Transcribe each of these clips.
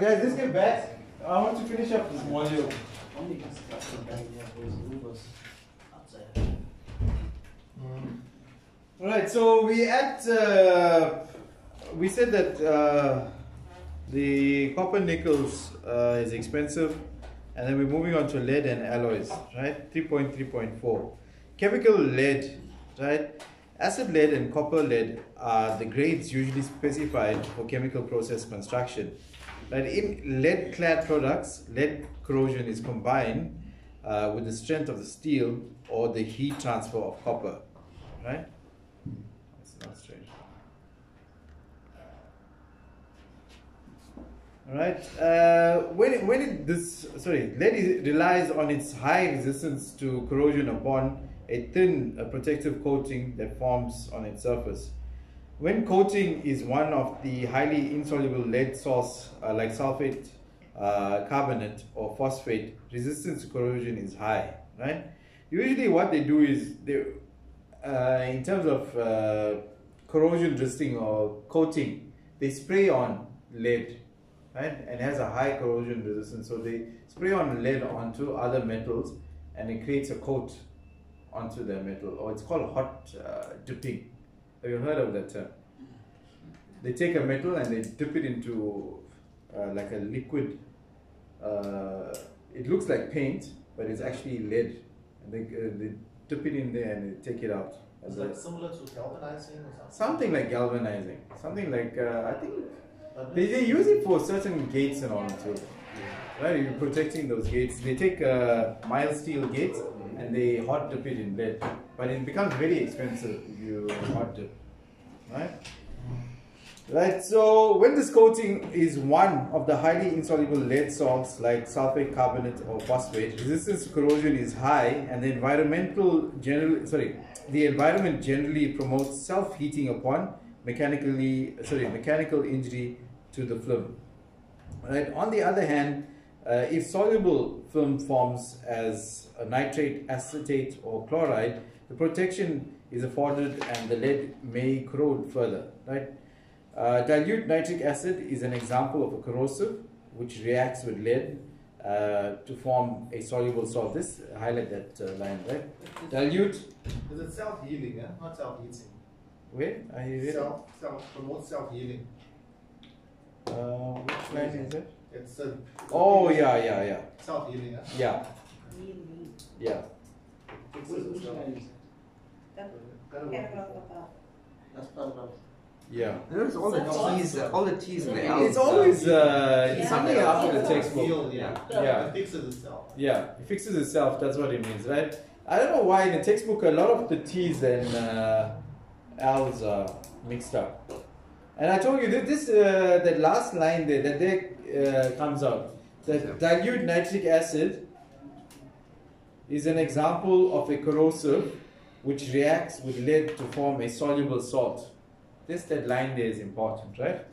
Guys, let's get back. I want to finish up this module. Alright, so we at uh, we said that uh, the copper nickels uh, is expensive, and then we're moving on to lead and alloys, right? 3.3.4. Chemical lead, right? Acid lead and copper lead are the grades usually specified for chemical process construction. But in lead clad products, lead corrosion is combined uh, with the strength of the steel or the heat transfer of copper, right? That's not strange. All right. Uh, when it, when it, this sorry lead is, relies on its high resistance to corrosion upon a thin uh, protective coating that forms on its surface. When coating is one of the highly insoluble lead salts uh, like sulfate, uh, carbonate or phosphate, resistance to corrosion is high, right? Usually what they do is they, uh, in terms of uh, corrosion resisting or coating, they spray on lead, right? And has a high corrosion resistance. So they spray on lead onto other metals and it creates a coat onto the metal, or it's called hot uh, dipping. Have you heard of that term? They take a metal and they dip it into uh, like a liquid. Uh, it looks like paint, but it's actually lead, and they, uh, they dip it in there and they take it out. Is as a- that similar to galvanizing or something? something like galvanizing, something like uh, I think they, they use it for certain gates and all too. Right, you're protecting those gates. They take uh, mild steel gates and they hot dip it in lead, but it becomes very expensive if you hot dip. Right? Right, so when this coating is one of the highly insoluble lead salts like sulfate, carbonate, or phosphate, resistance to corrosion is high, and the environmental general sorry, the environment generally promotes self-heating upon mechanically sorry mechanical injury to the film. Right. On the other hand, uh, if soluble film forms as a nitrate, acetate, or chloride, the protection is afforded and the lead may corrode further. Right. Uh, dilute nitric acid is an example of a corrosive which reacts with lead uh, to form a soluble salt. This highlight that uh, line, right? Dilute. Is it self-healing, eh? not self-heating? Where? I read it. Self, self, promotes self-healing. Uh, which line is it? It's a Oh yeah, yeah, yeah, self-healing. Eh? yeah, yeah. Fixes itself. That's paragraph. Yeah. There's all the T's, all the T's in the L's. It's always uh, it's Yeah. something after the textbook. Heal, yeah. Yeah. It fixes itself. Yeah, it fixes itself. That's what it means, right? I don't know why in the textbook a lot of the T's and uh, L's are mixed up. And I told you that this uh, that last line there that there uh, comes out. The dilute nitric acid is an example of a corrosive which reacts with lead to form a soluble salt. This deadline line there is important, right?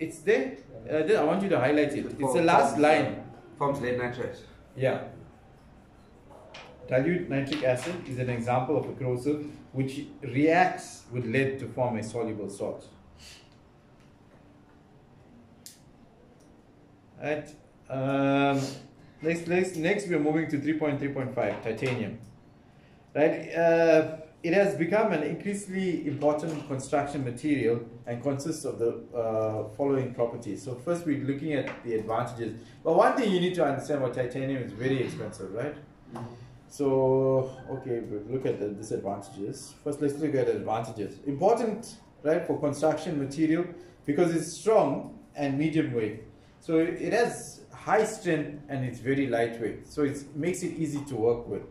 It's there. Uh, I want you to highlight it. It's the last line. Forms lead nitrate. Yeah. Dilute nitric acid is an example of a corrosive which reacts with lead to form a soluble salt. Right. Um, next, next, next, we are moving to 3.3.5 titanium. Right. Uh, it has become an increasingly important construction material and consists of the uh, following properties. So first, we're looking at the advantages. But one thing you need to understand about titanium is very expensive, right? So, okay, we look at the disadvantages. First, let's look at advantages. Important, right, for construction material because it's strong and medium weight. So it has high strength and it's very lightweight. So it makes it easy to work with.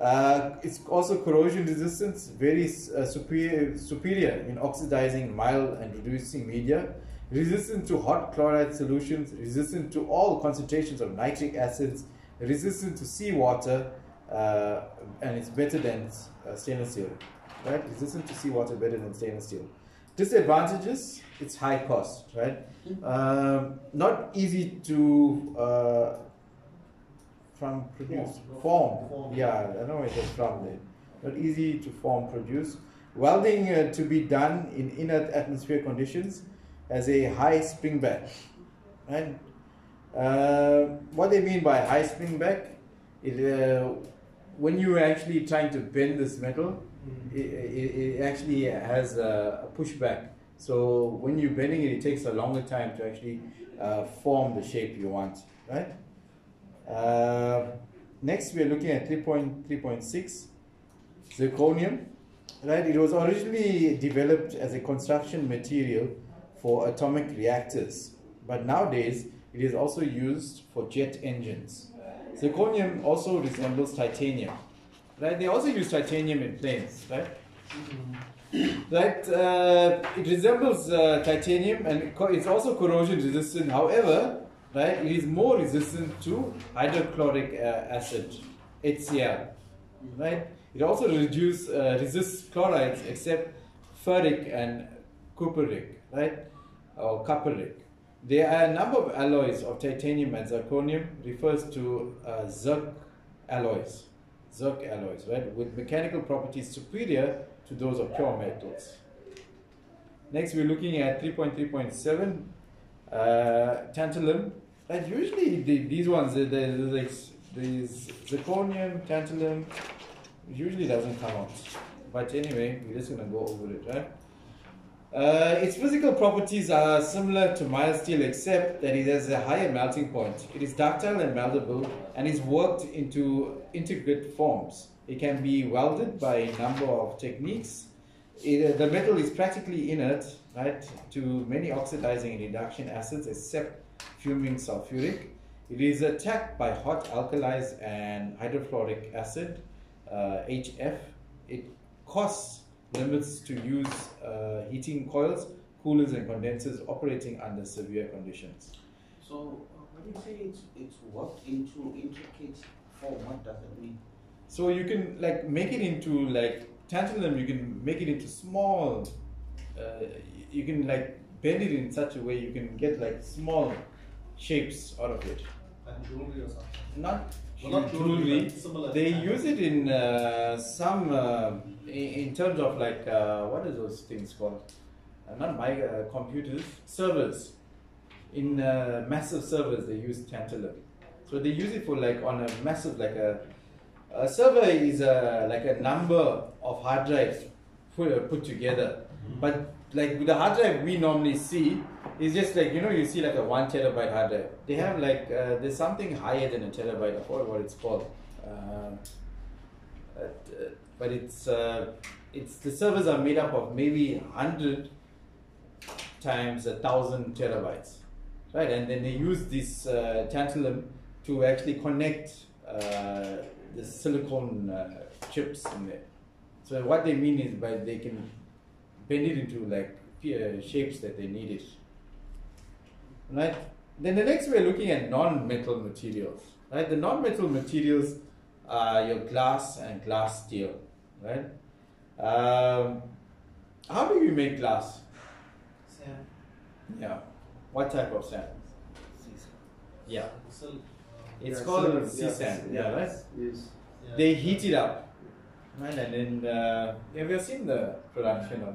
Uh, it's also corrosion resistance, very uh, superior, superior in oxidizing mild and reducing media, resistant to hot chloride solutions, resistant to all concentrations of nitric acids, resistant to seawater, uh, and it's better than uh, stainless steel. Right? Resistant to seawater, better than stainless steel. Disadvantages: it's high cost. Right? Um, not easy to uh, from produce form. Form. Yeah, I know it is from there. Not easy to form produce. Welding uh, to be done in inert atmosphere conditions. has a high spring back. Right? Uh, what they mean by high spring back, it, uh, when you're actually trying to bend this metal, it, it, it actually has a, a pushback. So when you're bending it, it takes a longer time to actually uh, form the shape you want, right? Uh, next, we're looking at 3.3.6 zirconium, right? It was originally developed as a construction material for atomic reactors, but nowadays it is also used for jet engines. Zirconium also resembles titanium, right? They also use titanium in planes, right? Right, uh, it resembles uh, titanium and it's also corrosion resistant. However, right, it is more resistant to hydrochloric uh, acid, HCl. Right, it also reduce, uh, resists chlorides except ferric and cupric, right, or cupric. There are a number of alloys of titanium and zirconium refers to uh, zirc alloys, zirc alloys, right, with mechanical properties superior to those of pure metals. Next, we're looking at 3.3.7 uh, tantalum. And usually the, these ones, the, the, the, these zirconium, tantalum, usually doesn't come out. But anyway, we're just going to go over it, right? Uh, its physical properties are similar to mild steel except that it has a higher melting point. It is ductile and meldable and is worked into integrate forms. It can be welded by a number of techniques. It, the metal is practically inert, right, to many oxidizing and reduction acids except fuming sulfuric. It is attacked by hot alkalis and hydrofluoric acid, uh, HF. It costs limits to use uh, heating coils, coolers, and condensers operating under severe conditions. So, uh, when you say it's, it's worked into intricate form, what does it mean? So you can like make it into like tantalum. You can make it into small. Uh, you can like bend it in such a way you can get like small shapes out of it. And jewelry or something. Not Well, not jewelry. jewelry, They use it in uh, some uh, in, in terms of like uh, are those things called? Uh, not my uh, computers, servers. In uh, massive servers, they use tantalum. So they use it for like on a massive like a a server is a, like a number of hard drives put, put together. But like with the hard drive we normally see is just like you know you see like a one terabyte hard drive. They have like uh, there's something higher than a terabyte. I forgot what it's called. Uh, but, uh, but it's uh, it's the servers are made up of maybe hundred times a thousand terabytes, right? And then they use this uh, tantalum to actually connect uh, the silicone uh, chips in there. So what they mean is by they can bend it into like uh, shapes that they need it. Right. Then the next we're looking at non-metal materials. Right. The non-metal materials are your glass and glass steel. Right. Um, how do you make glass? Sand. Yeah. What type of sand? Yeah. It's Yeah, called silver, sea yeah, sand. yeah. Yeah. Right. Yes. yeah. They heat it up. Right. And then uh, have you seen the production of?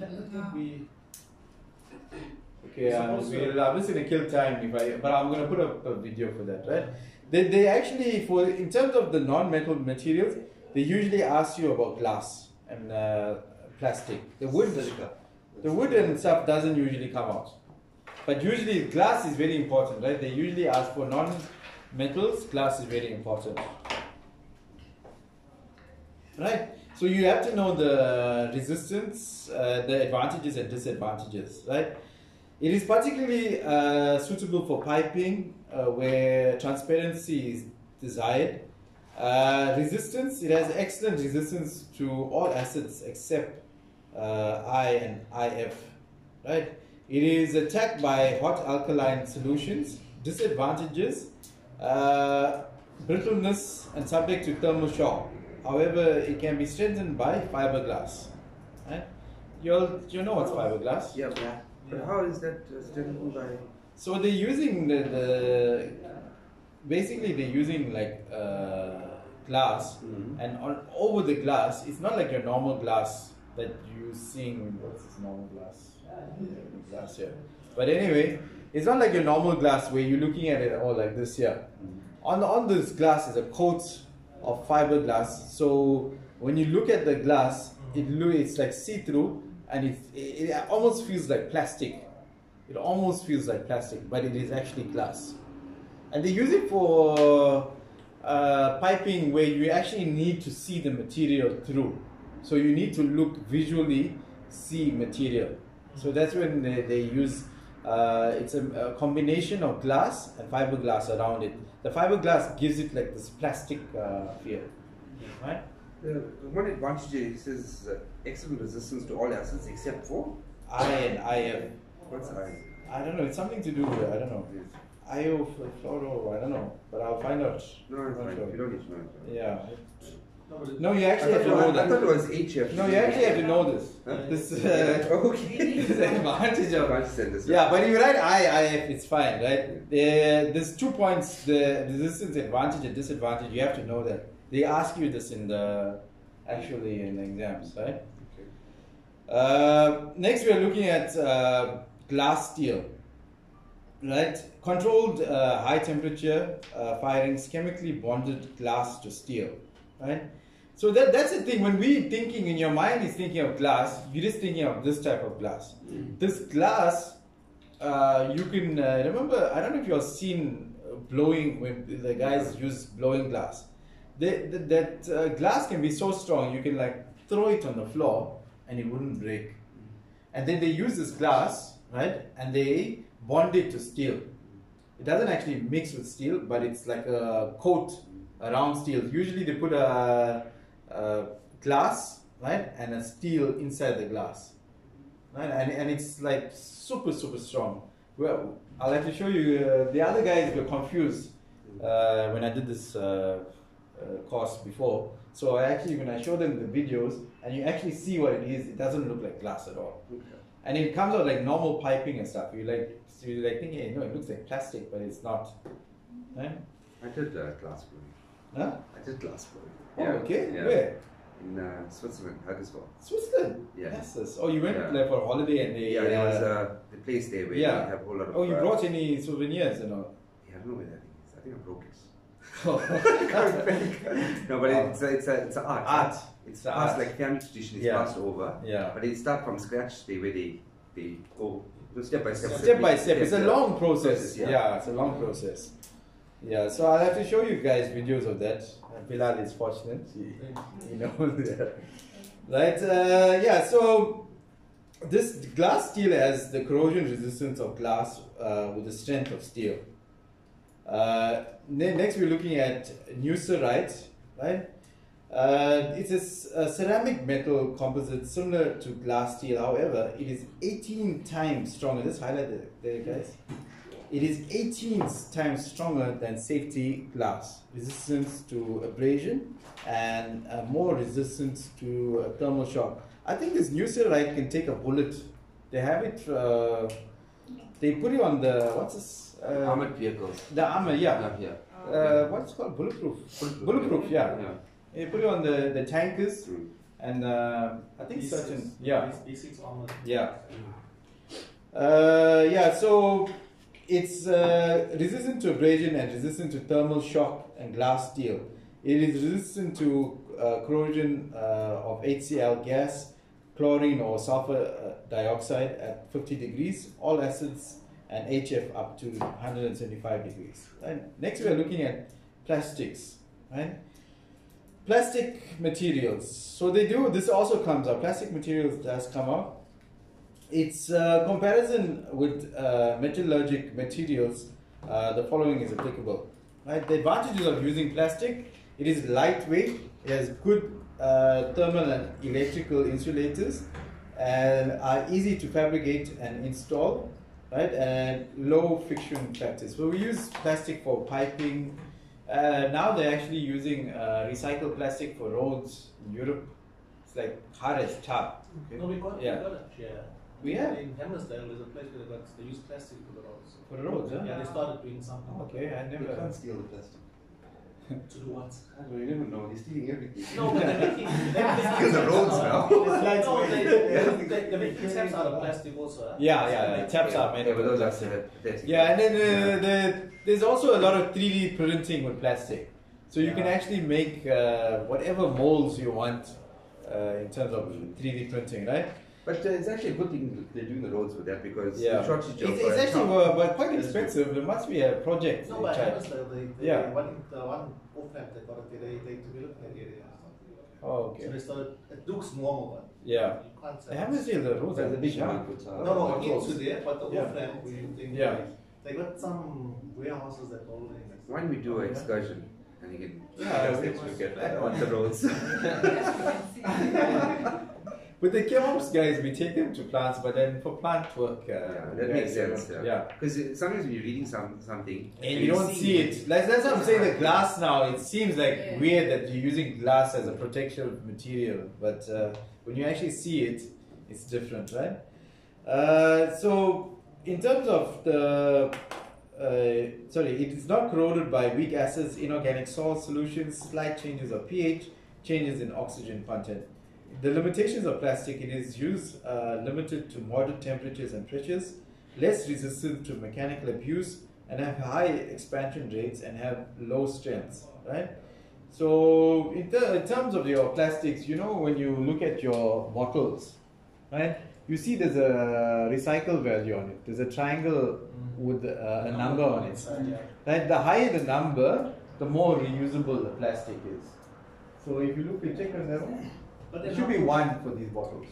Let let me. Okay, Supposed to- we'll, I'm just gonna kill time if I, but I'm gonna put up a video for that, right? They, they actually, for in terms of the non-metal materials, they usually ask you about glass and uh, plastic. The wood, the wood and stuff doesn't usually come out, but usually glass is very important, right? They usually ask for non-metals. Glass is very important, right? So you have to know the resistance, uh, the advantages and disadvantages, right? It is particularly uh, suitable for piping uh, where transparency is desired. Uh, resistance, it has excellent resistance to all acids except uh, I and IF, right? It is attacked by hot alkaline solutions. Disadvantages, uh, brittleness and subject to thermal shock. However, it can be strengthened by fiberglass, right? You'll, you know what's fiberglass? Yeah. Yeah. But how is that uh, strengthened by? So they're using the, the basically they're using like uh, glass, Mhm. and on over the glass, it's not like your normal glass that you seeing. What's this normal glass? glass here. But anyway, it's not like your normal glass where you're looking at it all like this here. On on this glass is a coat of fiberglass. So when you look at the glass, it lo- it's like see through, and it, it it almost feels like plastic. It almost feels like plastic, but it is actually glass. And they use it for uh, piping where you actually need to see the material through. So you need to look visually, see material. So that's when they, they use. Uh, it's a, a combination of glass and fiberglass around it. The fiberglass gives it like this plastic uh, feel, right? The, the one advantage is, it says uh, excellent resistance to all acids except for I and IF. what's I? I don't know. It's something to do with I don't know. IO fluoro. I don't know, but I'll find out. No, it's fine. sure. You don't need to know. Yeah. No, you I actually have to know I, I thought it was HF. No, you actually have to know this. Huh? This uh, okay. this advantage of Advantage send this. Yeah, but if you write I, IF, it's fine, right? There, there's two points: the resistance advantage and disadvantage. You have to know that. They ask you this in the actually in the exams, right? Okay. Uh, next, we are looking at uh, glass steel, right? Controlled uh, high temperature uh, firings, chemically bonded glass to steel, right? So that, that's the thing. When we thinking in your mind is thinking of glass, you're just thinking of this type of glass. This glass, uh, you can uh, remember. I don't know if you've seen uh, blowing when the guys use blowing glass. They, th- that uh, glass can be so strong you can like throw it on the floor and it wouldn't break. And then they use this glass, right? And they bond it to steel. It doesn't actually mix with steel, but it's like a coat around steel. Usually they put a, a glass, right, and a steel inside the glass, right? And, and it's like super super strong. Well, I'll have to show you. Uh, the other guys were confused uh, when I did this uh, uh, course before. So I actually, when I show them the videos, and you actually see what it is, it doesn't look like glass at all. And it comes out like normal piping and stuff. You like, so you like thinking, hey, no, it looks like plastic, but it's not. Right? I did uh, glass blowing. Huh? I did glass blowing. Oh, okay. Yeah. Where? In uh, Switzerland, Haggersville. Switzerland. Yeah. Yes, yes. Oh, you went Yeah. like for a holiday and they. Yeah, there was uh, uh, the place there where yeah. they have a whole lot of. Oh, you uh, brought any souvenirs and all? Yeah, I don't know where that thing is. I think I broke it. Oh. no, but Wow. it's a, it's a it's a art. Art. It's It's passed art. like family tradition. It's Yeah. passed over. yeah. But they start from scratch. They where they they go step by step. Step by step. It's a yeah. long process. Process, yeah. yeah. it's a long process. Yeah, so I'll have to show you guys videos of that. Bilal is fortunate. He, knows that. Right? Uh, yeah, so this glass steel has the corrosion resistance of glass uh, with the strength of steel. Uh, ne- next, we're looking at Nucerite, right? Uh, it's a ceramic metal composite similar to glass steel. However, it is 18 times stronger. Just highlight it there, guys. It is 18 times stronger than safety glass, resistance to abrasion, and uh, more resistance to uh, thermal shock. I think this Nucerite can take a bullet. They have it. Uh, they put it on the what's this? Uh, Armored vehicles. the armor, yeah. Yeah. Uh, what's it called? Bulletproof. Bulletproof, yeah. Yeah. They put it on the, the tankers Mm. and uh, I think B6, certain yeah B6 armor. yeah uh, yeah so it's uh, resistant to abrasion and resistant to thermal shock and glass steel. It is resistant to uh, corrosion uh, of HCl gas, chlorine or sulfur uh, dioxide at 50 degrees, all acids and HF up to 175 degrees. And next we are looking at plastics, right? Plastic materials. So they do. This also comes up. Plastic materials does come up. Its uh, comparison with uh, metallurgic materials. Uh, the following is applicable. Right. The advantages of using plastic. It is lightweight. It has good uh, thermal and electrical insulators, and are easy to fabricate and install. Right. And low friction factors. So we use plastic for piping, uh, now they're actually using uh, recycled plastic for roads in Europe. It's like hard as tar. No, we got, Yeah. we got it. Yeah. We have In Hammarsdale, there's a place where they, got, they use plastic for the roads. for the roads, huh? Yeah, they started doing something. Okay, I never. You never. can't steal the plastic. To do what? I don't even know. They're stealing everything. No, but they're making. They're the roads now. No, they, they, they, they're making taps out of plastic also. huh? Yeah, yeah, yeah. Taps are made Yeah, of but those are plastic. Yeah, and then uh, the, there's also a lot of 3D printing with plastic. So you can actually make uh, whatever molds you want uh, in terms of 3D printing, right? But uh, it's actually a good thing that they're doing the roads with that because Yeah. the shortage It's, of it's actually truck- uh, but quite expensive. There must be a project. No, but China. honestly, the, the, Yeah. the one, the one off ramp that got it, they, they developed that area. Oh, okay. So they started, it looks normal, but Yeah. you can't say. I haven't seen the roads. There's a big yeah. amount uh, No, no, Controls. into there, but the Yeah. off ramp, we think Yeah. they got some warehouses that all in. Why don't we do an excursion and you can Yeah, you we can must- get on the roads. With the chemops guys, we take them to plants, but then for plant work, uh, yeah, that makes sense. don't- Yeah. Because sometimes when you're reading some something And you don't see it. Like, that's what I'm saying. The glass now, it seems like Yeah. weird that you're using glass as a protection material, but uh, when you actually see it, it's different, right? Uh, so, in terms of the, uh, sorry, it is not corroded by weak acids, inorganic salt solutions, slight changes of pH, changes in oxygen content. The limitations of plastic, in it is used uh, limited to moderate temperatures and pressures, less resistant to mechanical abuse, and have high expansion rates and have low strengths, right? So, in, in terms of your plastics, you know, when you look at your bottles, right, you see there's a recycle value on it. There's a triangle with uh, a number on it. Right, the higher the number, the more reusable the plastic is. So, if you look, you check on that one, But it then should be one for these bottles.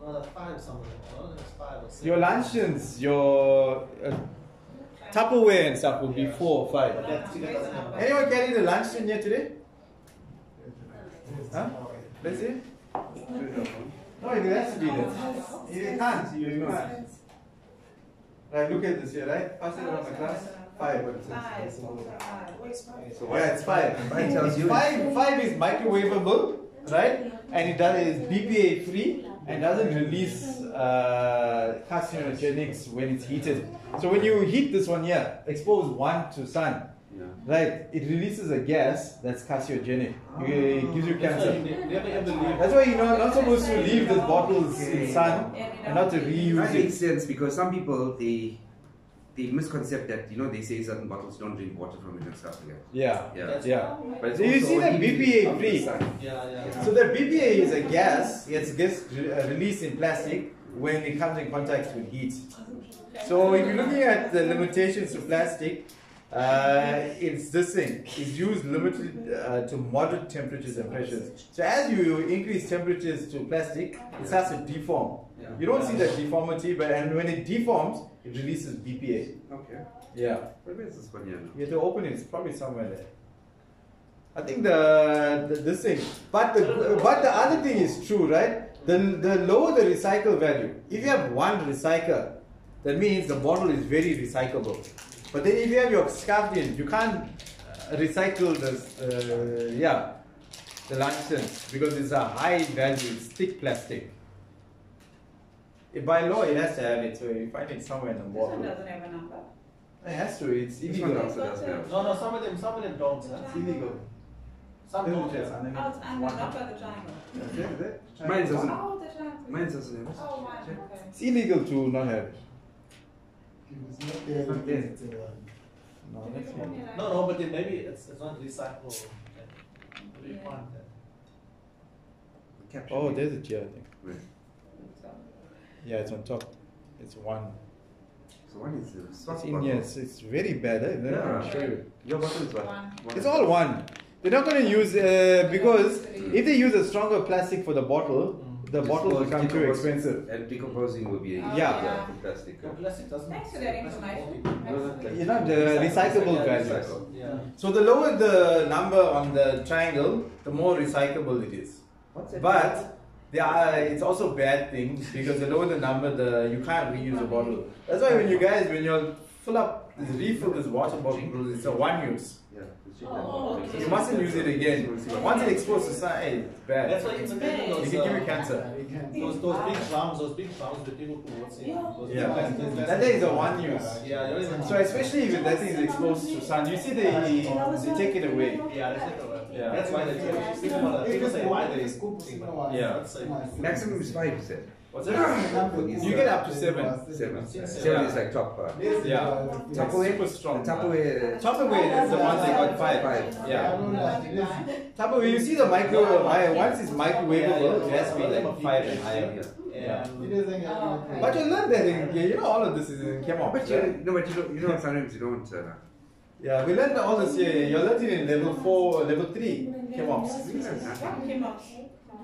No, that's five somewhere. No, that's five or six. Your luncheons, your uh, Tupperware and stuff would be four or five. But that, see, that doesn't have. Anyone carry the luncheon here today? Huh? Let's see. No, it has to be there. You can't. You, you can't. Right, look at this here, right? Pass it around the class. Five. what it says. So Yeah, it's five. Five tells you Five, five is microwavable, right? And it does is BPA free and doesn't release uh, carcinogenics when it's heated. So when you heat this one here, expose one to sun, Yeah. right? It releases a gas that's carcinogenic. It gives you That's why cancer. you ne- never ever leave. That's why you're not, not supposed to leave the bottles in sun and not to That reuse makes it. sense because some people they they misconception that you know they say certain bottles don't drink water from it and stuff like that. Yeah, Yeah. yeah. But So you see that BPA free. sun. Yeah, yeah. So the BPA is a gas. It's gets re- uh, released in plastic when it comes in contact with heat. So if you're looking at the limitations to plastic, uh, it's this thing. It's used limited uh, to moderate temperatures and pressures. So as you increase temperatures to plastic, it starts to deform. You don't see that deformity, but and when it deforms, it releases BPA. Okay. Yeah. But where's this one here now? You have to open it. It's probably somewhere there. I think the, the this thing, but the but the other thing is true, right? The the lower the recycle value. If you have one recycle, that means the bottle is very recyclable. But then if you have your scardian, you can't uh, recycle the uh, yeah the luncheons because it's a high value, it's thick plastic. If by law, it has to have it, so you find it somewhere in the This one bottle. doesn't have a number. It has to. It's This one illegal. also does have. No, no, some of them, some of them don't. Huh? It's illegal. Some don't. Yes, yeah. underneath. Oh, it's under One. number the triangle. That's it, is it? Mine doesn't. Oh, the triangle. Mine doesn't have. Oh, mine, okay. It's illegal to not have it. No, Did that's you it. put me like- No, no, but then maybe it's, it's not recyclable. What do you Yeah. want then? Caption. Oh, there's it here, I think. Where? Yeah, it's on top. It's one. So one is the It's soft in bottle. here. It's, it's very bad. Eh? Then Yeah. I'll show you. Your bottle is what? One. It's all one. They're not going to use uh, because if they use a stronger plastic for the bottle, the bottle will become too decompose- expensive. And decomposing will be Oh, Yeah. yeah. for plastic. No, plastic doesn't. Thanks for that information. won't be- No, not plastic. You know the recyclable Yeah, values. recycle. Yeah. So the lower the number on the triangle, the more recyclable it is. What's that? But there are, it's also bad things because the lower the number, the you can't reuse a bottle. That's why when you guys when you're fill up, refill this water bottle. It's a one use. Yeah. Oh, You mustn't use it again. Once it exposed to sun, hey, it's bad. That's why even You those, can give you cancer. those, those big ah. drums, those big drums that people put what's in. Those Yeah. big plastic- That thing is a one use. Yeah, you don't even. So especially if that thing is exposed to sun, you see they they take it away. Yeah, that's it. alright. Yeah. That's why they take People wanna- people say why they scoop thing, but Yeah. let's say- Maximum is five percent. What's that? You get up to seven. Seven. Yeah. Seven is like top. Uh, Yeah. Tupperware? super strong. the Tupperware. Tupperware is the one that got five. Five. Yeah. Tupperware, you see the microwave I- once it's microwavable, it has to be like five and higher. Yeah. But you learn that in, you know, all of this is in Chem Ops, But you, right? no, but you don't. You know, sometimes you don't. Uh, Yeah, we learned all this here. You're learning in level four, level three, Chem Ops.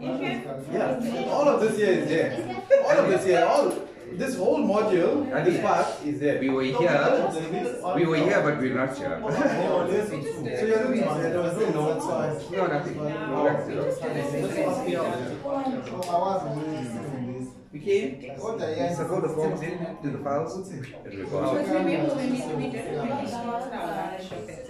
Yeah, all of this here is there. All of this here, all this whole module, this part is there. we were here. We were here, but we're not here. So you're looking at there was no notes. No, nothing. No, that's it. We came. We circled the forms in to the files. And we go out. Because remember when we, we did it when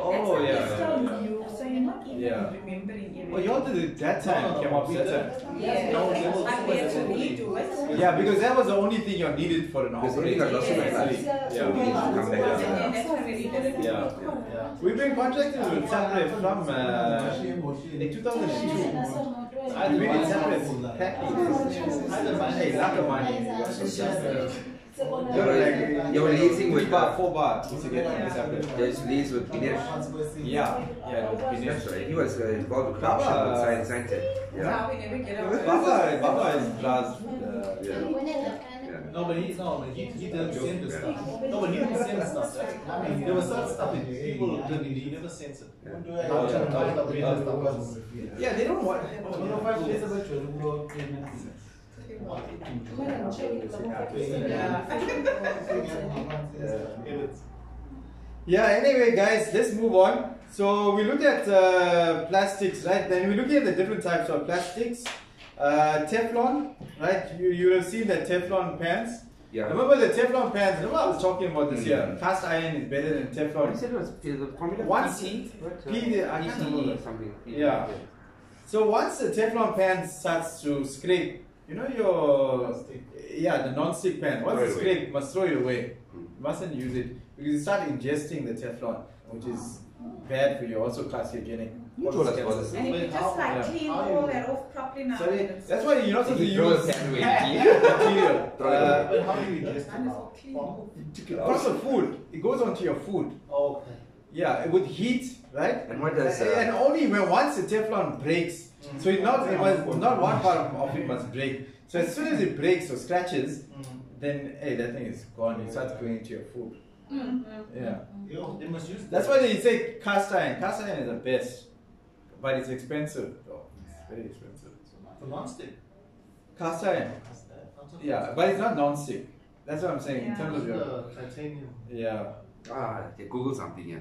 Oh, yeah, That's yeah, still yeah. new, so you're not even Yeah. remembering everything. Oh, y'all did it that time, Chem Ops that time. Yeah, No, they will- but we to redo it. Yeah, because that was the only thing you needed for an Because everything got lost in my operating. life. Yeah. So we need to come back. Yeah. then that's when we redid it. Yeah. Yeah. We've been contracted with Sapref from uh, in 2002. I we did Sapref packing. Hey, lot of money. You were, you were liaising Three with. bar, four bar. Used to get just liaise with Dinesh. Yeah, yeah, it was right. He was uh, involved with corruption Baba. with science science. Yeah. How we never get our. Baba, Baba is Braz. Uh, Yeah. Yeah. No, but he, no, but he, he didn't send the stuff. No, but he didn't send the stuff. I mean, there was certain stuff that people didn't, he never sent it. yeah, they don't want. Yeah, anyway, guys, let's move on. So we looked at uh, plastics, right? Then we look at the different types of plastics. Uh, Teflon, right? You, you have seen the Teflon pans. Yeah. Remember the Teflon pans? Remember I was talking about this Mm. here. Cast iron is better than What you Teflon. said was the formula? Once- PT? What, P- I can't remember. PT something. Yeah. So once the Teflon pan starts to scrape, you know your yeah the non-stick pan. Once Throw it it away. must throw it away. Mm. You mustn't use it because you start ingesting the Teflon, which is bad for you. Also carcinogenic. You told us about this. And if you just like yeah. clean all you- that off properly now. Sorry, that's why you're not supposed to use the material. It Uh. But how do you digest Mine is all it? clean. Because of food, it goes onto your food. Okay. Yeah, with heat, right? And what does, uh, and only when once the Teflon breaks, so it not it was not one part of, of it must break. So as soon as it breaks or scratches, then hey, that thing is gone. It starts going into your food. Mm, mm. Yeah, Yo, they must use that's why they say cast iron. Cast iron is the best, but it's expensive though. It's very expensive. For non-stick. Cast iron, yeah, but it's not non-stick. That's what I'm saying in terms of your titanium. yeah, Ah, yeah, Google something, yeah.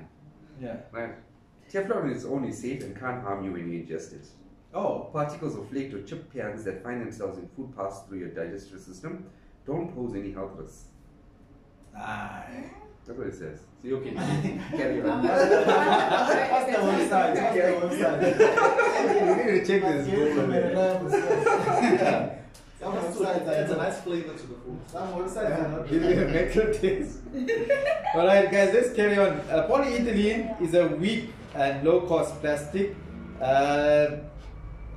yeah. Right. Teflon is only safe and can't harm you when you ingest it. Oh, Particles of flaked or chipped pans that find themselves in food pass through your digestive system don't pose any health risks. aye. That's what it says. So you can carry on. That's the website. That's the website. we need to check this. Google it. It's a nice flavor to the food. Give me a better taste. Alright, guys, let's carry on. Uh, polyethylene is a weak and low cost plastic. Uh,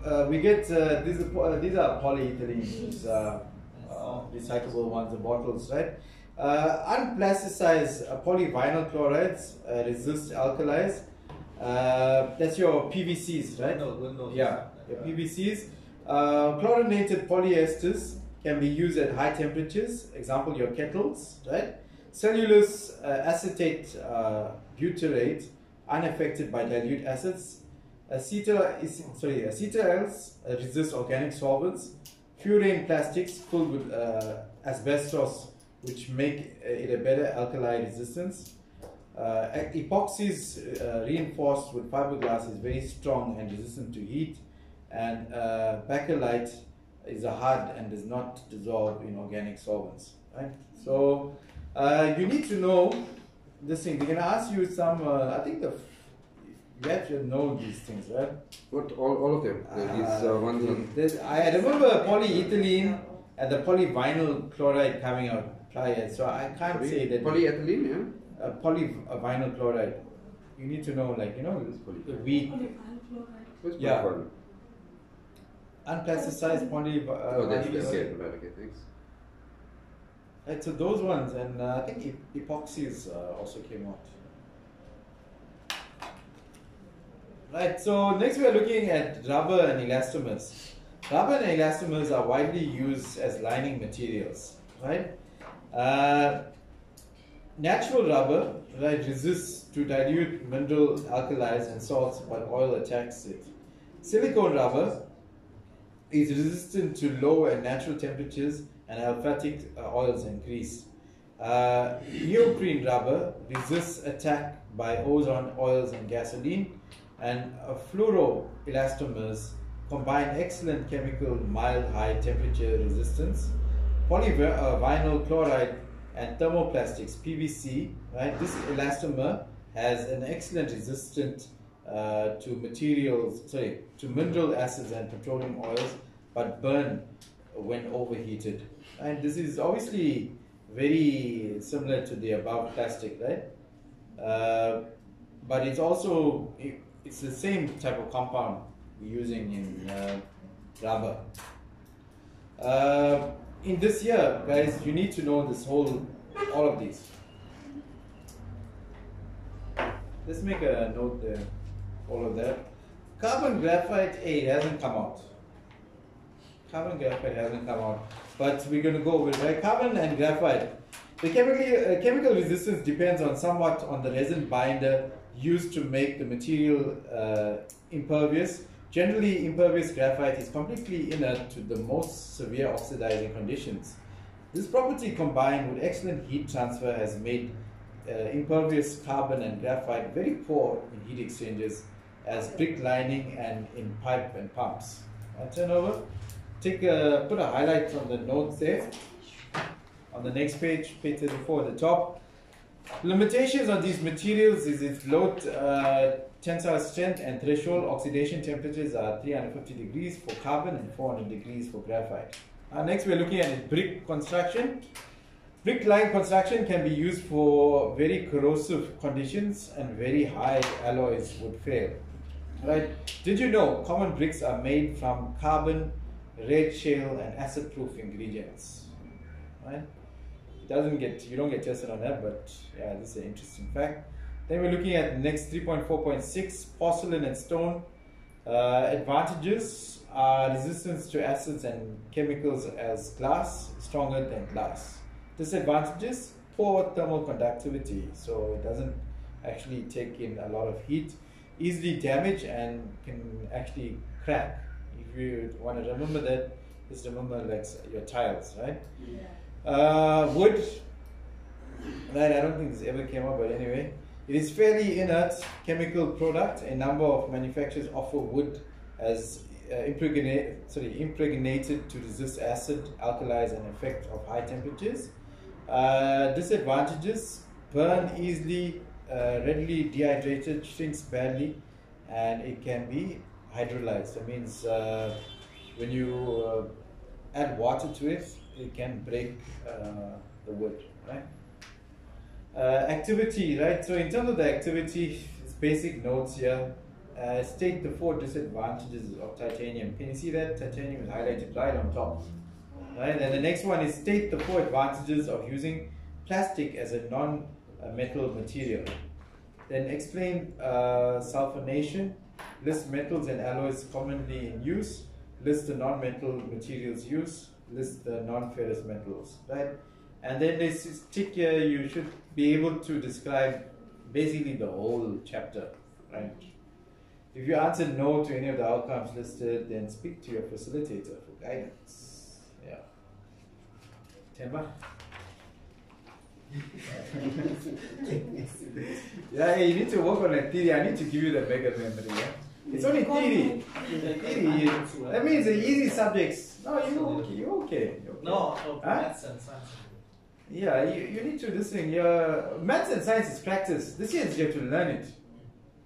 uh, we get uh, these, are, uh, these are polyethylene, these are uh, recyclable ones, the bottles, right? Uh, unplasticized uh, polyvinyl chlorides uh, resist alkalis. Uh, that's your PVCs, right? No, no, Yeah, your PVCs. Uh, chlorinated polyesters can be used at high temperatures. Example, your kettles, right? Cellulose uh, acetate uh, butyrate, unaffected by dilute acids. Acetyl, sorry, acetyls uh, resist organic solvents. Furane plastics filled with uh, asbestos, which make uh, it a better alkali resistance. Uh, epoxies uh, reinforced with fiberglass is very strong and resistant to heat, and uh, bakelite is a hard and does not dissolve in organic solvents. Right. So, uh, you need to know this thing. They're gonna ask you some. I think the you have to know these things, right? What all, all of them? The- These uh, ones on There's- I remember polyethylene and the polyvinyl chloride coming out prior, so I can't say that polyethylene, yeah. uh, polyvinyl chloride. You need to know, like you know, This poly- the weak, What's Yeah. polyvinyl? unplasticized poly. Uh, oh, that's vinyl- okay. Right, okay, thanks. Right, so those ones, and uh, I think ep- epoxies uh, also came out. Right, so next we are looking at rubber and elastomers. Rubber and elastomers are widely used as lining materials, right? Uh, natural rubber, right, resists to dilute mineral alkalis and salts while oil attacks it. Silicone rubber is resistant to low and natural temperatures and aliphatic uh, oils and grease. Uh, neoprene rubber resists attack by ozone, oils, and gasoline. And uh, fluoroelastomers combine excellent chemical mild high temperature resistance. Polyvinyl chloride and thermoplastics PVC. Right, this elastomer has an excellent resistance uh, to materials, sorry, to mineral acids and petroleum oils, but burn when overheated. And this is obviously very similar to the above plastic, right? Uh, but it's also it's the same type of compound we're using in uh, rubber. Uh, in this year, guys, you need to know this whole, all of these. Let's make a note there, all of that. Carbon graphite, A, hasn't come out. Carbon graphite hasn't come out, but we're going to go with right? Carbon and graphite. The chemically, uh, chemical resistance depends on somewhat on the resin binder used to make the material uh, impervious. Generally, impervious graphite is completely inert to the most severe oxidizing conditions. This property combined with excellent heat transfer has made uh, impervious carbon and graphite very poor in heat exchangers as brick lining and in pipe and pumps. I'll turn over. Take a, put a highlight on the notes there. On the next page, page 34 at the top. Limitations on these materials is its low uh, tensile strength and threshold oxidation temperatures are 350 degrees for carbon and 400 degrees for graphite. Uh, next, we're looking at brick construction. Brick line construction can be used for very corrosive conditions and very high alloys would fail. Right? Did you know common bricks are made from carbon, red shale, and acid-proof ingredients? Right? Doesn't get you don't get tested on that, but yeah, this is an interesting fact. Then we're looking at next 3.4.6 porcelain and stone. Uh, advantages are resistance to acids and chemicals as glass, stronger than glass. Disadvantages poor thermal conductivity, so it doesn't actually take in a lot of heat, easily damage, and can actually crack. If you want to remember that, just remember like your tiles, right? Uh, wood, right? I don't think this ever came up, but anyway, it is fairly inert chemical product. A number of manufacturers offer wood as uh, impregnate, sorry, impregnated to resist acid, alkalis, and effect of high temperatures. Uh, disadvantages: burn easily, uh, readily dehydrated, shrinks badly, and it can be hydrolyzed. That means uh, when you uh, add water to it, it can break uh, the wood, right? Uh, activity, right? So in terms of the activity, it's basic notes here. Uh, state the four disadvantages of titanium. Can you see that titanium is highlighted right on top? Right, and the next one is state the four advantages of using plastic as a non-metal material. Then explain uh, sulfonation. List metals and alloys commonly in use. List the non-metal materials used. List the non-ferrous metals. Right, and then this tick here. You should be able to describe basically the whole chapter. Right. If you answer no to any of the outcomes listed, then speak to your facilitator for guidance. Yeah. Temba? yeah, you need to work on a theory. I need to give you the bigger memory. Yeah? It's only theory. theory. That means the easy subjects. No, you okay? You okay? You okay? No, no, Huh? maths and science. Yeah, you, you need to this thing. Your maths and science is practice. This year you have to learn it.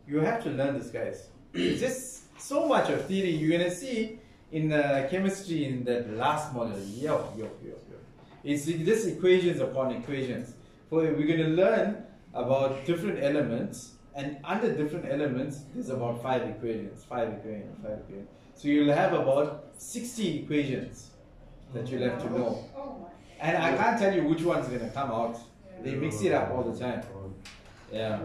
You have to learn this, guys. It's just so much of theory. You're gonna see in uh, chemistry in that last model. Yo, yo, yo, yo. It's just equations upon equations. For we're gonna learn about different elements, and under different elements, there's about five equations, five equations, five equations. So you'll have about 60 equations that you'll have to know. And I can't tell you which one's gonna come out. They mix it up all the time. Yeah.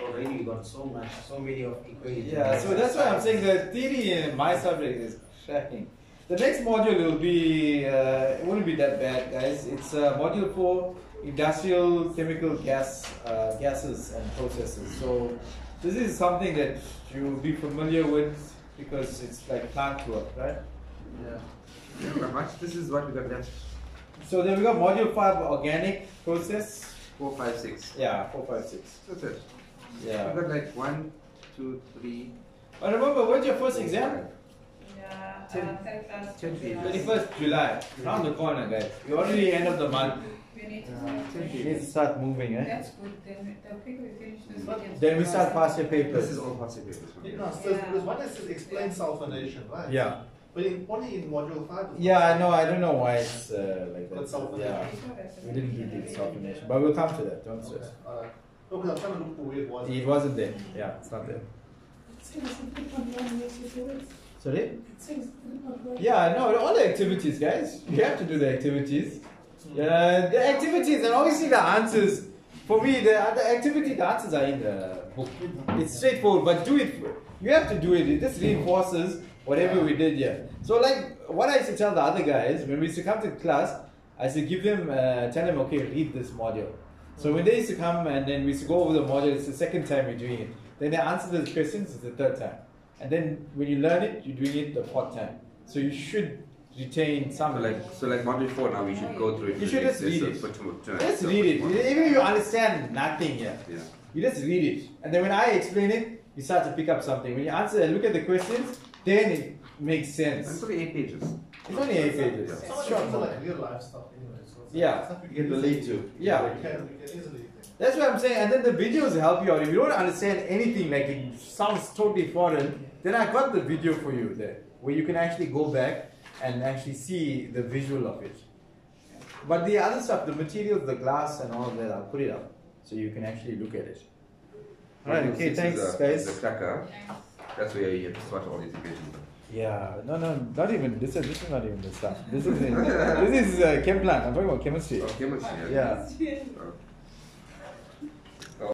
Already you got so much, so many of equations. Yeah, so that's why I'm saying the theory in my subject is cracking. The next module will be, uh, it wouldn't be that bad, guys. It's uh, module four, industrial chemical gas uh, gases and processes. So this is something that you'll be familiar with because it's like plant work, right? Yeah. Very much. this is what we got left. So then we got module five organic process. Four, five, six. Yeah, four, five, six. That's it. Yeah. We got like one, two, three. I remember when's your first exam? Five. 21st July, around the corner, guys. We already end of the month. We need to uh, start moving, eh? That's good. Then, then we finish this, then we start passing papers. This is all passing papers. Right? No, so yeah. one is says explain sulphonation, right? Yeah. But in, only in module five. Yeah, I know. I don't know why it's uh, like that. But self yeah. we didn't do the sulphonation, but we'll come to that. Don't okay. stress. Uh, no, because I'm trying to look for where it was. It wasn't there. Yeah, it's not there. Sorry? Yeah, no, all the activities, guys. You have to do the activities. Yeah, the activities and obviously the answers. For me, the, the activity, the answers are in the book. It's straightforward, but do it. You have to do it. It just reinforces whatever we did here. So, like what I used to tell the other guys when we used to come to class, I used to give them, uh, tell them, okay, read this module. So when they used to come and then we used to go over the module, it's the second time we're doing it. Then they answer the questions, it's the third time. And then when you learn it, you're doing it the fourth time. So you should retain some So like, so like module four now, we should go through it. You should just read it. for tomorrow- tonight. Just So read it. Even if you understand nothing here, Yeah. you just read it. And then when I explain it, you start to pick up something. When you answer and look at the questions, then it makes sense. It's only eight pages. It's only eight pages. Yeah. Some It's of short. these like real life stuff anyway. So it's Yeah. like stuff you You can relate to. Yeah. You can, you can easily. That's what I'm saying. And then the videos help you out. If you don't understand anything, like it sounds totally foreign, then I got the video for you there, where you can actually go back and actually see the visual of it. But the other stuff, the materials, the glass and all of that, I'll put it up so you can actually look at it. Alright, okay, thanks is, uh, guys. The cracker. That's where you have to sort all these equations. Yeah, no, no, not even this. Is, this is not even the stuff. This is this is uh, chem plant. I'm talking about chemistry. Oh, chemistry. Yeah. Okay.